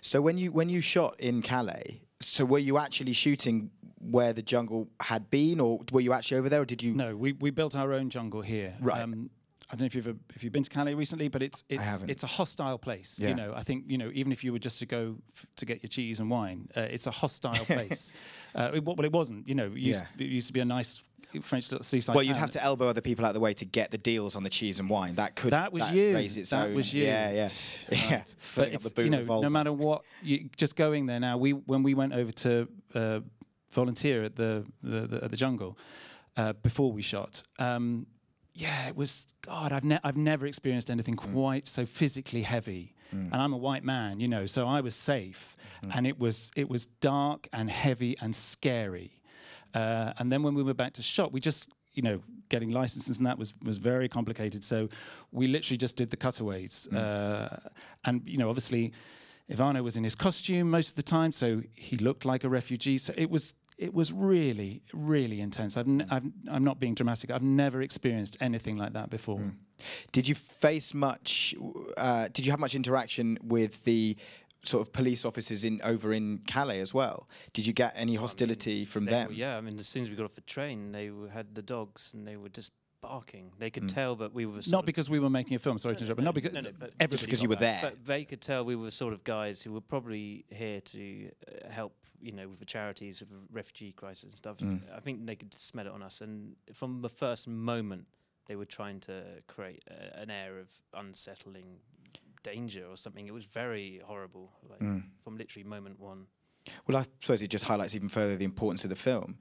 So when you when you shot in Calais, so were you actually shooting where the jungle had been, or were you actually over there, or did you? No, we, we built our own jungle here. Um, Right. I don't know if you've if you've been to Calais recently, but it's it's it's a hostile place. Yeah. You know, I think you know even if you were just to go f- to get your cheese and wine, uh, it's a hostile place. uh, it, well, it wasn't. You know, it used, Yeah. it used to be a nice French little seaside. Well, you'd town. have to elbow other people out of the way to get the deals on the cheese and wine. That could That was you. raise its That own. was you. Yeah, yeah, yeah. But Filling up the boot you know, no matter what, you, just going there now. We when we went over to uh, volunteer at the the, the, at the jungle uh, before we shot. Um, yeah, it was God. I've ne- I've never experienced anything Mm. quite so physically heavy, and I'm a white man, you know, so I was safe, Mm. and it was it was dark and heavy and scary. Uh, and then when we were back to shot, we just you know getting licenses and that was was very complicated. So we literally just did the cutaways, uh, and you know obviously Ivanno was in his costume most of the time, so he looked like a refugee. So it was it was really really intense. I've, n- I've I'm not being dramatic. I've never experienced anything like that before. Did you face much? Uh, did you have much interaction with the sort of police officers in over in Calais as well? Did you get any hostility from them? were- yeah, I mean, as soon as we got off the train, they had the dogs and they were just barking. They Mm. could tell that we were sort Not of- because we were making a film. Sorry to No, interrupt, but no, not because no, no, but- everybody Just because you were that. there. But they could tell we were sort of guys who were probably here to uh, help, you know, with the charities, with the refugee crisis and stuff. Mm. I think they could smell it on us. And from the first moment, they were trying to create a, an air of unsettling danger or something. It was very horrible, like Mm. from literally moment one. Well, I suppose it just highlights even further the importance of the film.